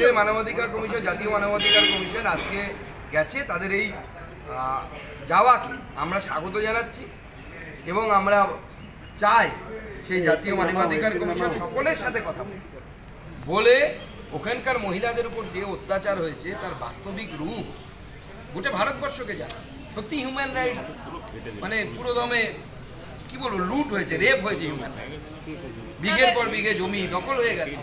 কেন্দ্রীয় মানবাধিকার কমিশন, জাতীয় মানবাধিকার কমিশন আজকে গেছে তাদের এই যাওয়াকে। আমরা স্বাগত জানাচ্ছি এবং আমরা চাই সেই জাতীয় মানবাধিকার কমিশন সকলের সাথে কথা বলে বলে ওখানকার মহিলাদের উপর যে অত্যাচার হয়েছে, তার বাস্তবিক রূপ গোটা ভারতবর্ষকে জানা। সত্যি হিউম্যান রাইটস মানে পুরো দমে কি বলব, লুট হয়েছে রেপ হয়েছে হিউম্যান রাইটস বিঘের পর বিঘে জমি দখল হয়ে গেছে।